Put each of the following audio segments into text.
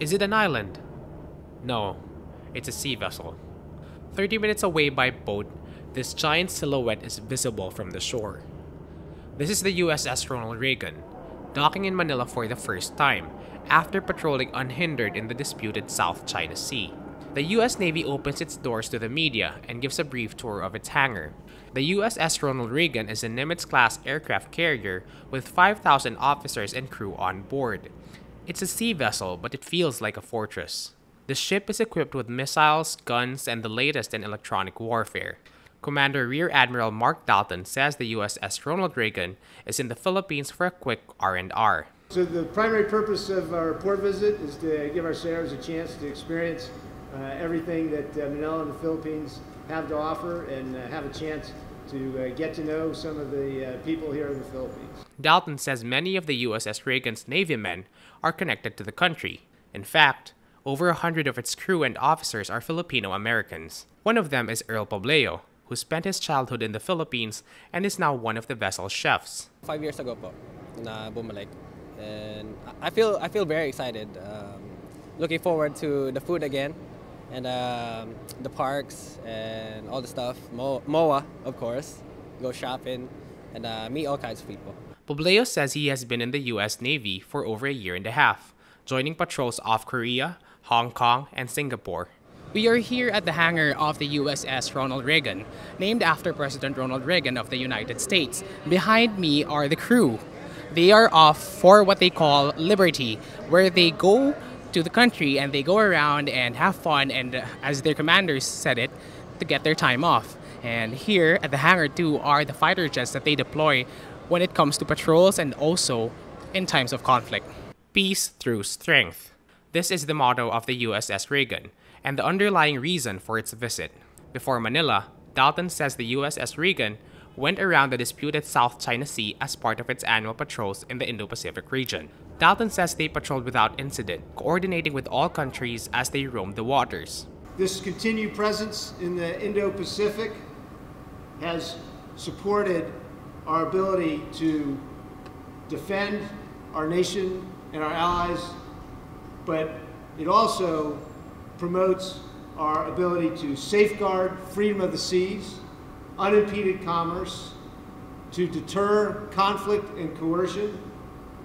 Is it an island? No, it's a sea vessel. 30 minutes away by boat, this giant silhouette is visible from the shore. This is the USS Ronald Reagan, docking in Manila for the first time after patrolling unhindered in the disputed South China Sea. The US Navy opens its doors to the media and gives a brief tour of its hangar. The USS Ronald Reagan is a Nimitz class aircraft carrier with 5,000 officers and crew on board. It's a sea vessel, but it feels like a fortress. The ship is equipped with missiles, guns, and the latest in electronic warfare. Commander Rear Admiral Mark Dalton says the USS Ronald Reagan is in the Philippines for a quick R&R. So the primary purpose of our port visit is to give our sailors a chance to experience uh, everything that uh, Manila and the Philippines have to offer and uh, have a chance to uh, get to know some of the uh, people here in the Philippines. Dalton says many of the USS Reagan's Navy men are connected to the country. In fact, over a hundred of its crew and officers are Filipino Americans. One of them is Earl Pobleo, who spent his childhood in the Philippines and is now one of the vessel's chefs. Five years ago po, na bumalik. And I feel, I feel very excited. Um, looking forward to the food again and um, the parks and all the stuff. Mo- MOA, of course. Go shopping and uh, meet all kinds of people. Pobleo says he has been in the US Navy for over a year and a half, joining patrols off Korea, Hong Kong, and Singapore. We are here at the hangar of the USS Ronald Reagan, named after President Ronald Reagan of the United States. Behind me are the crew. They are off for what they call Liberty, where they go to the country and they go around and have fun and as their commanders said it to get their time off and here at the hangar too are the fighter jets that they deploy when it comes to patrols and also in times of conflict peace through strength this is the motto of the USS Reagan and the underlying reason for its visit before Manila Dalton says the USS Reagan went around the disputed South China Sea as part of its annual patrols in the Indo-Pacific region. Dalton says they patrolled without incident, coordinating with all countries as they roamed the waters. This continued presence in the Indo-Pacific has supported our ability to defend our nation and our allies, but it also promotes our ability to safeguard freedom of the seas, unimpeded commerce, to deter conflict and coercion,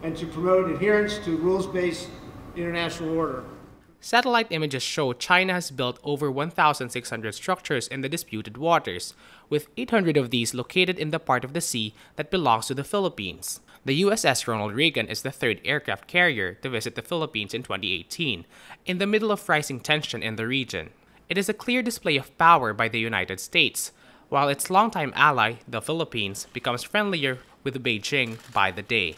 and to promote adherence to rules-based international order. Satellite images show China has built over 1,600 structures in the disputed waters, with 800 of these located in the part of the sea that belongs to the Philippines. The USS Ronald Reagan is the third aircraft carrier to visit the Philippines in 2018, in the middle of rising tension in the region. It is a clear display of power by the United States, while its longtime ally, the Philippines, becomes friendlier with Beijing by the day.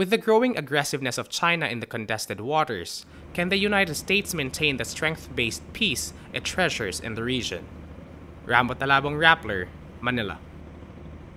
With the growing aggressiveness of China in the contested waters, can the United States maintain the strength-based peace it treasures in the region? Rambo Talabong Rappler, Manila.